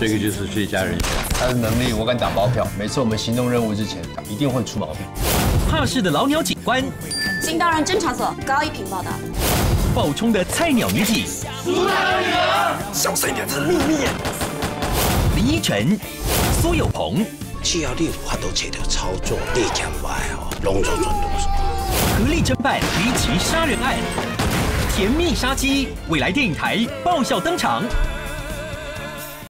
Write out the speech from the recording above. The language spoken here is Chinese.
这个就是最佳人选。他的能力我敢打包票，每次我们行动任务之前，他一定会出毛病。怕事的老鸟警官，新到人侦查所高一平报道。爆冲的菜鸟女警，苏大女儿，小声一点，这是秘密。林依晨、苏有朋，只要你有法度找操作你点外哦，拢做准动是。合力侦办离奇杀人案，甜蜜杀机，未来电影台爆笑登场。